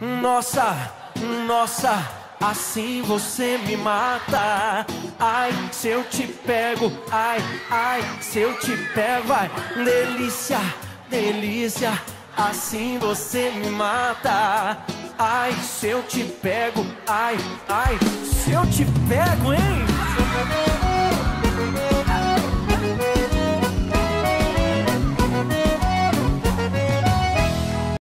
Nossa, nossa, assim você me mata. Ai, se eu te pego, ai, ai, se eu te pego, vai. delícia, delícia, assim você me mata. Ai, se eu te pego, ai, ai, se eu te pego, hein?